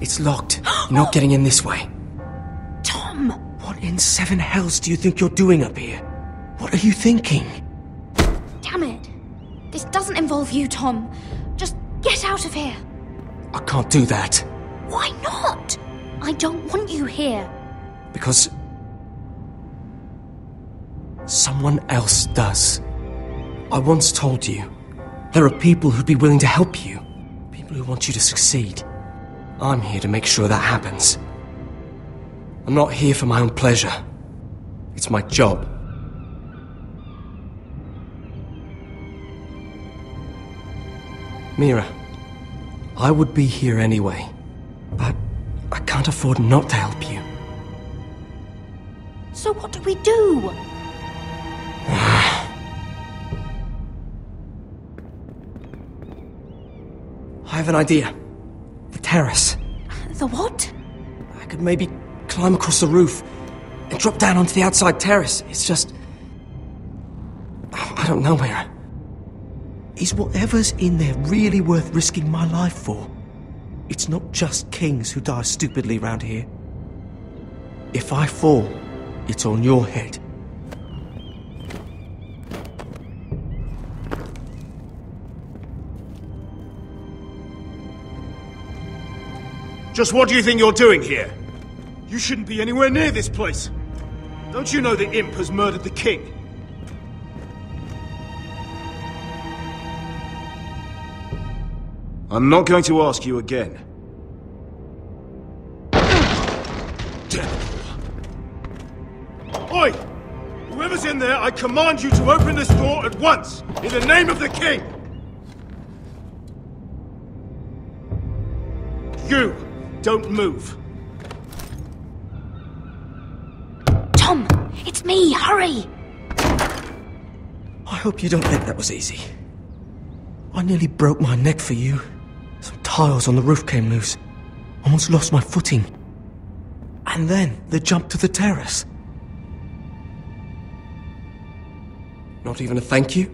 It's locked. You're not getting in this way. Tom! What in seven hells do you think you're doing up here? What are you thinking? Damn it! This doesn't involve you, Tom. Just get out of here. I can't do that. Why not? I don't want you here. Because. Someone else does. I once told you. There are people who'd be willing to help you. People who want you to succeed. I'm here to make sure that happens. I'm not here for my own pleasure. It's my job. Mira, I would be here anyway, can't afford not to help you. So what do we do? I have an idea. The terrace. The what? I could maybe climb across the roof and drop down onto the outside terrace. It's just. I don't know, Mira. Is whatever's in there really worth risking my life for? It's not just kings who die stupidly round here. If I fall, it's on your head. Just what do you think you're doing here? You shouldn't be anywhere near this place. Don't you know the imp has murdered the king? I'm not going to ask you again. Damn. Oi! Whoever's in there, I command you to open this door at once, in the name of the king! You! Don't move. Tom! It's me! Hurry! I hope you don't think that was easy. I nearly broke my neck for you. Some tiles on the roof came loose. I almost lost my footing. And then the jump to the terrace. Not even a thank you?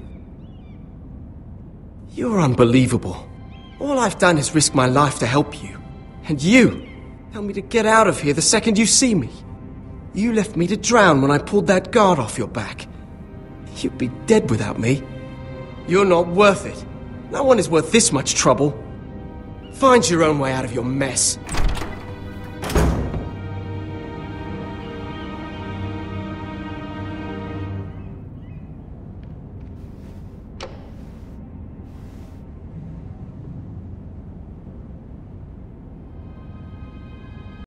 You're unbelievable. All I've done is risk my life to help you. And you tell me to get out of here the second you see me. You left me to drown when I pulled that guard off your back. You'd be dead without me. You're not worth it. No one is worth this much trouble. Find your own way out of your mess.